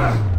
Yeah.